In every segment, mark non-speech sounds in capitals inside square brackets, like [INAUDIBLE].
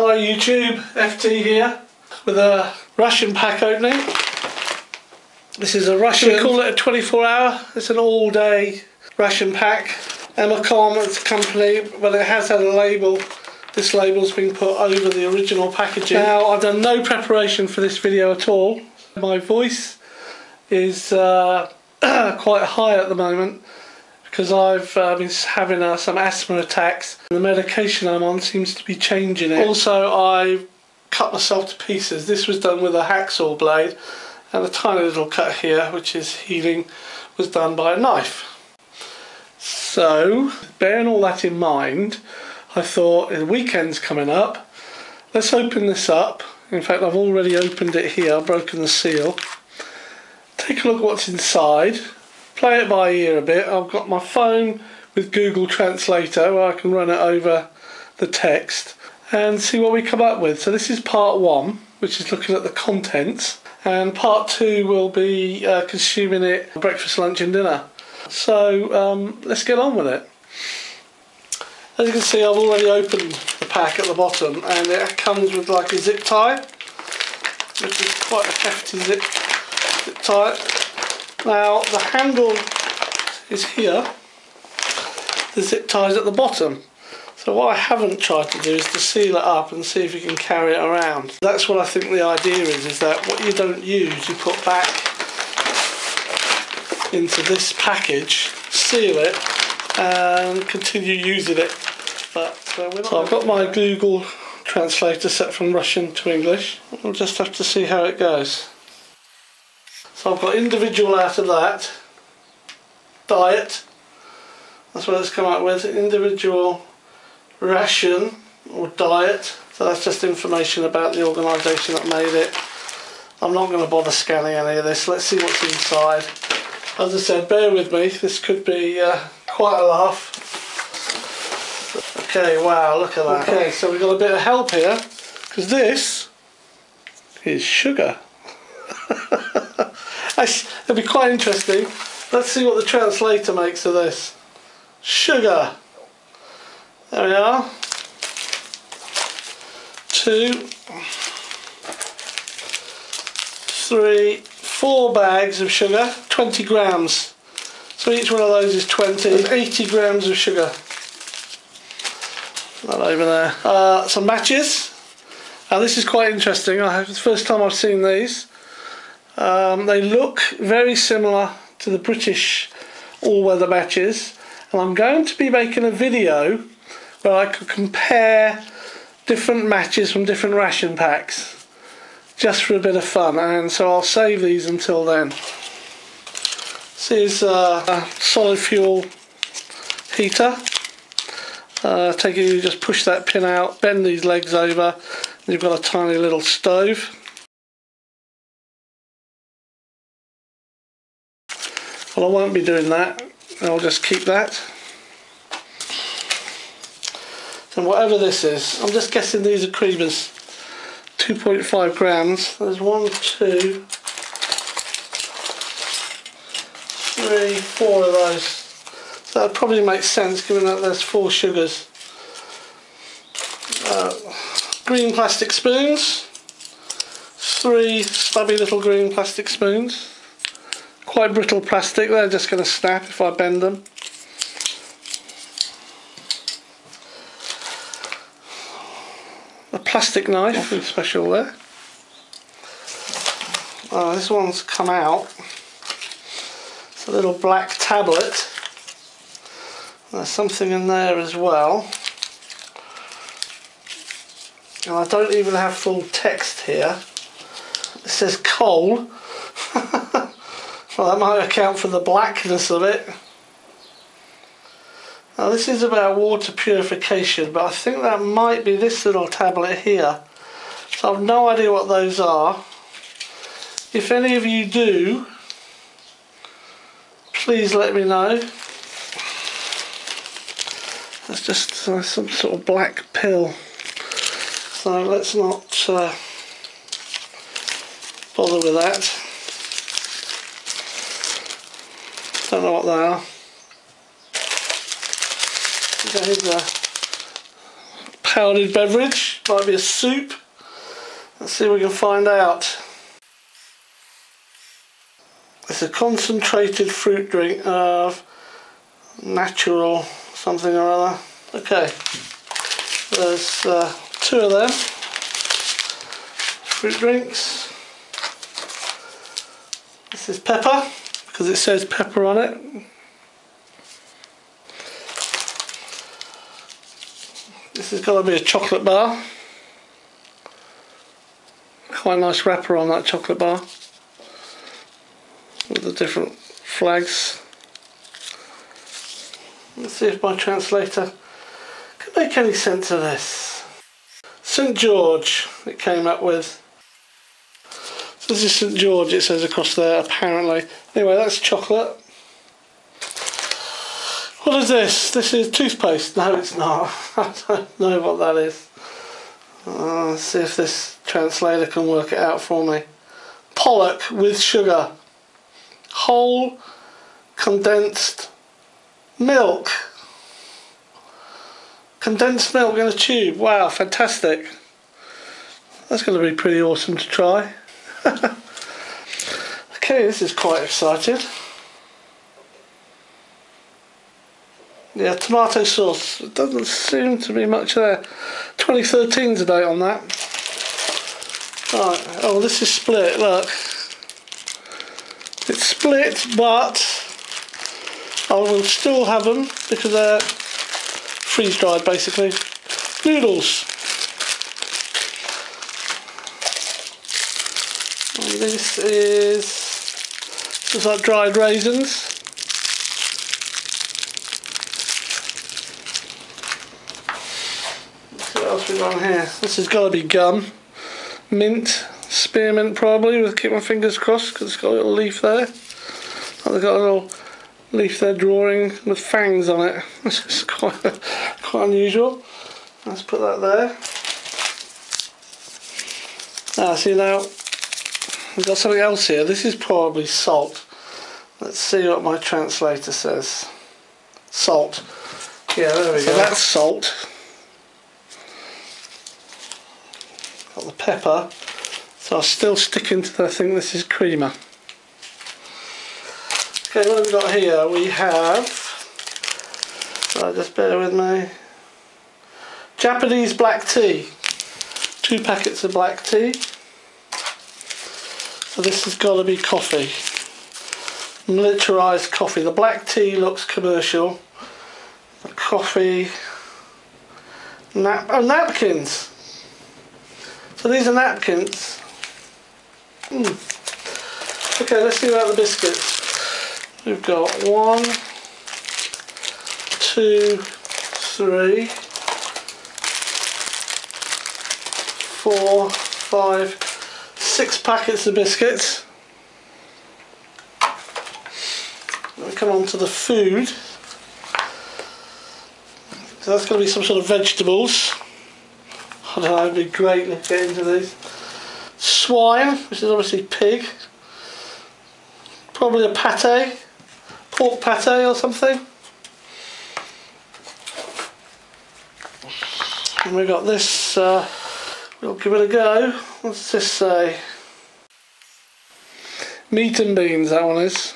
Hi YouTube, FT here with a Russian pack opening. This is a Russian, we call it a 24 hour, it's an all day Russian pack. Emma a company, but it has had a label. This label's been put over the original packaging. Now I've done no preparation for this video at all. My voice is uh, [CLEARS THROAT] quite high at the moment because I've uh, been having uh, some asthma attacks. The medication I'm on seems to be changing it. Also, I cut myself to pieces. This was done with a hacksaw blade, and a tiny little cut here, which is healing, was done by a knife. So, bearing all that in mind, I thought the weekend's coming up. Let's open this up. In fact, I've already opened it here, broken the seal. Take a look what's inside play it by ear a bit. I've got my phone with Google Translator where I can run it over the text and see what we come up with. So this is part one, which is looking at the contents, and part two will be uh, consuming it breakfast, lunch, and dinner. So um, let's get on with it. As you can see, I've already opened the pack at the bottom, and it comes with like a zip tie, which is quite a hefty zip, zip tie. Now the handle is here, the zip ties at the bottom. So what I haven't tried to do is to seal it up and see if you can carry it around. That's what I think the idea is, is that what you don't use you put back into this package, seal it and continue using it. But uh, so I've got my Google translator set from Russian to English. We'll just have to see how it goes. So I've got individual out of that. Diet. That's what it's come out with. Individual ration or diet. So that's just information about the organisation that made it. I'm not going to bother scanning any of this. Let's see what's inside. As I said, bear with me. This could be uh, quite a laugh. Okay, wow, look at that. Okay, so we've got a bit of help here. Because this is sugar. [LAUGHS] It'll be quite interesting. Let's see what the translator makes of this. Sugar. There we are. Two, three, four bags of sugar, 20 grams. So each one of those is 20, 80 grams of sugar. That over there. Uh, some matches. Now this is quite interesting. I have, the first time I've seen these. Um, they look very similar to the British all-weather matches and I'm going to be making a video where I could compare different matches from different ration packs just for a bit of fun and so I'll save these until then. This is uh, a solid fuel heater. Uh, take it, you just push that pin out, bend these legs over, and you've got a tiny little stove. Well, I won't be doing that. I'll just keep that. And whatever this is, I'm just guessing these are creamers. 2.5 grams. There's one, two, three, four of those. So that probably makes sense given that there's four sugars. Uh, green plastic spoons. Three stubby little green plastic spoons quite brittle plastic, they're just going to snap if I bend them. A plastic knife, special there. Oh, this one's come out. It's a little black tablet. There's something in there as well. And I don't even have full text here. It says coal. [LAUGHS] That might account for the blackness of it. Now this is about water purification, but I think that might be this little tablet here. So I've no idea what those are. If any of you do, please let me know. That's just uh, some sort of black pill. So let's not uh, bother with that. Don't know what they are. That is a powdered beverage. Might be a soup. Let's see if we can find out. It's a concentrated fruit drink of natural something or other. Okay, there's uh, two of them. Fruit drinks. This is pepper because it says pepper on it. This has got to be a chocolate bar. Quite a nice wrapper on that chocolate bar with the different flags. Let's see if my translator can make any sense of this. St George it came up with. This is St George it says across there apparently. Anyway that's chocolate. What is this? This is toothpaste. No it's not. [LAUGHS] I don't know what that is. Uh, see if this translator can work it out for me. Pollock with sugar. Whole condensed milk. Condensed milk in a tube. Wow, fantastic. That's going to be pretty awesome to try. [LAUGHS] okay, this is quite exciting. Yeah, tomato sauce. It doesn't seem to be much there. 2013 today on that. Right, oh, this is split, look. It's split, but I will still have them because they're freeze dried basically. Noodles. This is just like dried raisins. What else we got on here. This has got to be gum. Mint, spearmint probably, with keep my fingers crossed because it's got a little leaf there. Oh, they've got a little leaf there drawing with fangs on it. [LAUGHS] This is quite quite unusual. Let's put that there. Ah, see now we've got something else here. This is probably salt. Let's see what my translator says. Salt. Yeah, there we so go. That's salt. Got the pepper. So I'll still stick into the, I think this is creamer. Okay, what have we got here? We have, right, just bear with me, Japanese black tea. Two packets of black tea. So this has got to be coffee. Militarized coffee. The black tea looks commercial. The coffee, nap oh, napkins. So these are napkins. Mm. Okay, let's see about the biscuits. We've got one, two, three, four, five, six packets of biscuits. We come on to the food. So that's going to be some sort of vegetables. I don't know, it'd be great to get into these. Swine, which is obviously pig. Probably a pate pork pate or something. And we've got this, uh, we'll give it a go. What's this say? Meat and beans, that one is.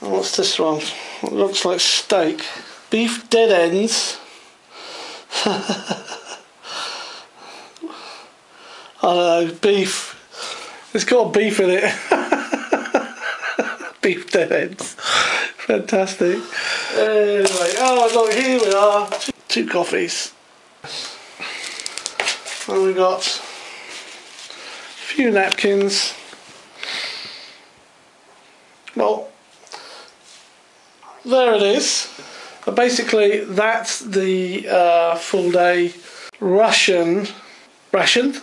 And what's this one? It looks like steak. Beef dead ends. [LAUGHS] I don't know, beef. It's got beef in it. [LAUGHS] beef dead ends. Fantastic. Anyway, oh look, here we are. Two coffees. And we got a few napkins. Well, there it is. But basically, that's the uh, full day Russian ration.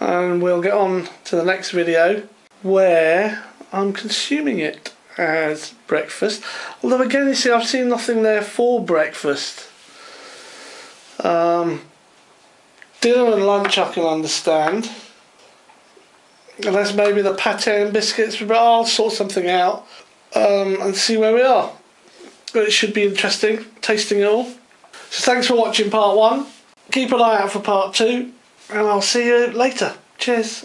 And we'll get on to the next video where I'm consuming it as breakfast. Although again, you see, I've seen nothing there for breakfast. Um, dinner and lunch I can understand. Unless maybe the pate and biscuits, but I'll sort something out um, and see where we are. But it should be interesting, tasting it all. So thanks for watching part one. keep an eye out for part two, and I'll see you later. Cheers.